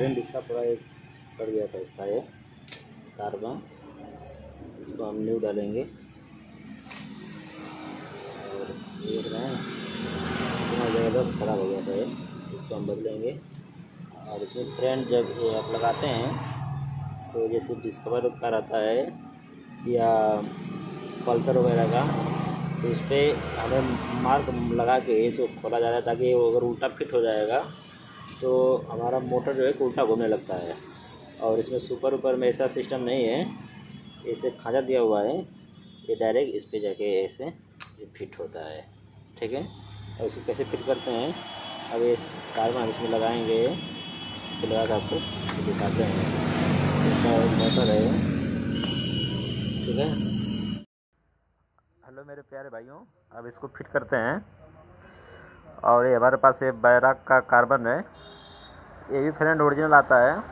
Friend इसका पूरा एक कट गया था इसका ये कार्बन। इसको हम न्यू डालेंगे। और देख रहे हैं, इतना ज़बरदस्त ख़राब हो गया था ये। इसको हम बदलेंगे। और इसमें फ्रेंड जब ये आप लगाते हैं तो जैसे डिस्कवर का रहता है या पल्सर वगैरह का। तो उस पर हमें मार्क लगा के इसको खोला जाता है ताकि वो अगर उल्टा फिट हो जाएगा तो हमारा मोटर जो है उल्टा घूमने लगता है। और इसमें सुपर ऊपर में ऐसा सिस्टम नहीं है। ऐसे खाँचा दिया हुआ है ये डायरेक्ट इस पर जाके ऐसे फिट होता है। ठीक है? और इसको कैसे फिट करते हैं? अब ये कार्बन इसमें लगाएँगे। तो लगा कर आपको दिखाते हैं। इसका मोटर है। ठीक है? हेलो मेरे प्यारे भाइयों, अब इसको फिट करते हैं। और ये हमारे पास ये बैराक का कार्बन है। ये भी फ्रेंड ओरिजिनल आता है।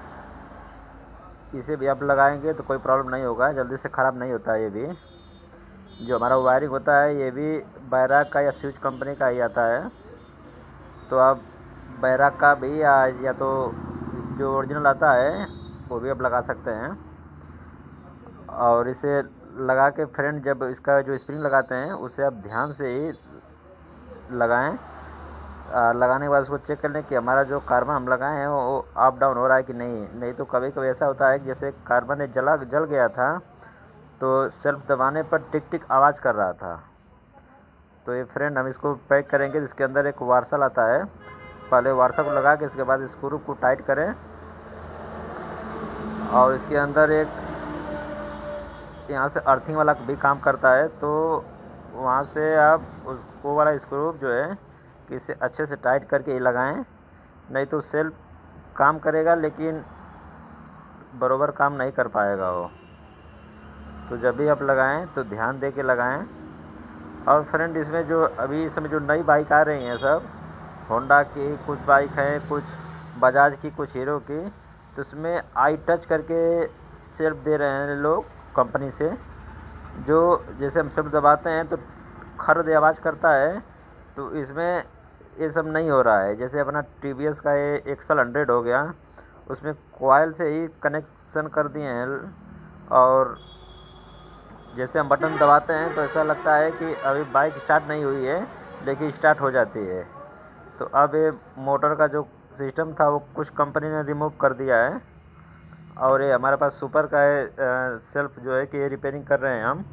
इसे भी आप लगाएँगे तो कोई प्रॉब्लम नहीं होगा जल्दी से ख़राब नहीं होता है ये भी। जो हमारा वायरिंग होता है ये भी बैराक का या स्विच कंपनी का ही आता है। तो आप बैराक का भी या, या तो जो ओरिजिनल आता है वो भी आप लगा सकते हैं। और इसे लगा के फ्रेंड जब इसका जो स्प्रिंग लगाते हैं उसे आप ध्यान से ही लगाएँ। लगाने के बाद उसको चेक कर लें कि हमारा जो कार्बन हम लगाए हैं, वो अप डाउन हो रहा है कि नहीं। नहीं तो कभी कभी ऐसा होता है कि जैसे कार्बन जला, जल गया था तो सेल्फ दबाने पर टिक टिक आवाज़ कर रहा था। तो ये फ्रेंड हम इसको पैक करेंगे, जिसके अंदर एक वार्सल आता है। पहले वार्सल को लगा के इसके बाद स्क्रू को टाइट करें। और इसके अंदर एक, यहाँ से अर्थिंग वाला भी काम करता है तो वहाँ से आप उसको वाला स्क्रू जो है कि इसे अच्छे से टाइट करके ही लगाएँ। नहीं तो सेल्फ काम करेगा, लेकिन बरोबर काम नहीं कर पाएगा वो। तो जब भी आप लगाएँ तो ध्यान दे के लगाएँ। और फ्रेंड इसमें जो अभी इसमें जो नई बाइक आ रही हैं सब होंडा की कुछ बाइक हैं, कुछ बजाज की, कुछ हीरो की तो उसमें आई टच करके सेल्फ दे रहे हैं लोग कंपनी से। जो जैसे हम सब दबाते हैं तो खर्द आवाज़ करता है तो इसमें ये सब नहीं हो रहा है। जैसे अपना टी वी एस का ये एक्सल हंड्रेड हो गया, उसमें कोयल से ही कनेक्शन कर दिए हैं। और जैसे हम बटन दबाते हैं तो ऐसा लगता है कि अभी बाइक स्टार्ट नहीं हुई है, लेकिन स्टार्ट हो जाती है। तो अब ये मोटर का जो सिस्टम था, वो कुछ कंपनी ने रिमूव कर दिया है। और ये हमारे पास सुपर का है सेल्फ जो है कि ये रिपेयरिंग कर रहे हैं हम।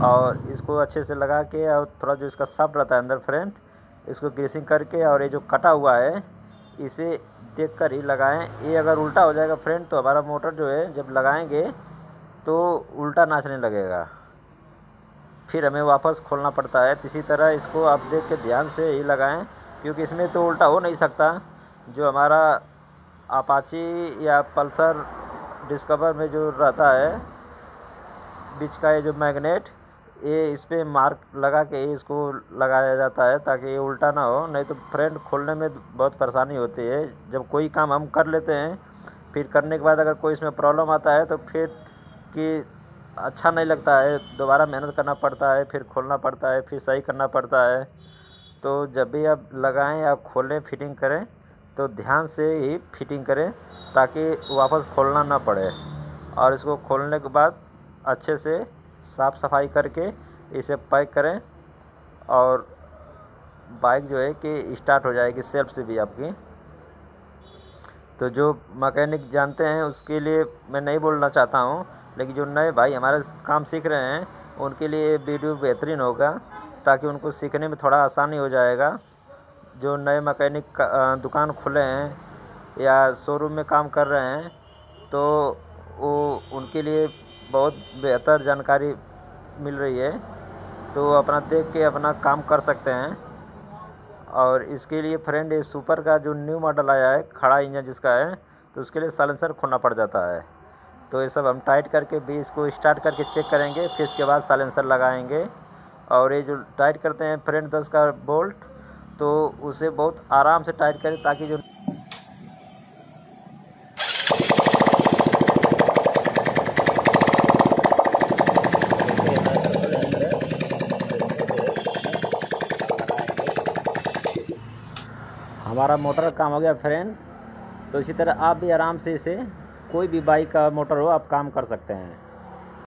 और इसको अच्छे से लगा के और थोड़ा जो इसका सब रहता है अंदर फ्रेंड, इसको ग्रीसिंग करके और ये जो कटा हुआ है, इसे देख कर ही लगाएँ। ये अगर उल्टा हो जाएगा फ्रेंड तो हमारा मोटर जो है, जब लगाएँगे तो उल्टा नाचने लगेगा। फिर हमें वापस खोलना पड़ता है। इसी तरह इसको आप देख के ध्यान से ही लगाएँ, क्योंकि इसमें तो उल्टा हो नहीं सकता। जो हमारा अपाची या पल्सर डिस्कवर में जो रहता है, बीच का ये जो मैग्नेट ये इस पर मार्क लगा के इसको लगाया जाता है ताकि ये उल्टा ना हो, नहीं तो फ्रेंड खोलने में बहुत परेशानी होती है। जब कोई काम हम कर लेते हैं, फिर करने के बाद अगर कोई इसमें प्रॉब्लम आता है तो फिर कि अच्छा नहीं लगता है, दोबारा मेहनत करना पड़ता है, फिर खोलना पड़ता है, फिर सही करना पड़ता है। तो जब भी आप लगाएँ या खोलें फिटिंग करें तो ध्यान से ही फिटिंग करें ताकि वापस खोलना ना पड़े। और इसको खोलने के बाद अच्छे से साफ़ सफ़ाई करके इसे पैक करें और बाइक जो है कि स्टार्ट हो जाएगी सेल्फ से भी आपकी। तो जो मैकेनिक जानते हैं, उसके लिए मैं नहीं बोलना चाहता हूँ, लेकिन जो नए भाई हमारे काम सीख रहे हैं, उनके लिए वीडियो बेहतरीन होगा, ताकि उनको सीखने में थोड़ा आसानी हो जाएगा। जो नए मैकेनिक दुकान खुले हैं या शोरूम में काम कर रहे हैं तो वो उनके लिए बहुत बेहतर जानकारी मिल रही है। तो अपना देख के अपना काम कर सकते हैं। और इसके लिए फ्रेंड ये सुपर का जो न्यू मॉडल आया है, खड़ा इंजन जिसका है तो उसके लिए साइलेंसर खोलना पड़ जाता है। तो ये सब हम टाइट करके भी इसको स्टार्ट करके चेक करेंगे, फिर इसके बाद साइलेंसर लगाएँगे। और ये जो टाइट करते हैं फ्रेंड दस का बोल्ट तो उसे बहुत आराम से टाइट करें ताकि जो हमारा मोटर काम हो गया फ्रेंड तो इसी तरह आप भी आराम से इसे कोई भी बाइक का मोटर हो, आप काम कर सकते हैं।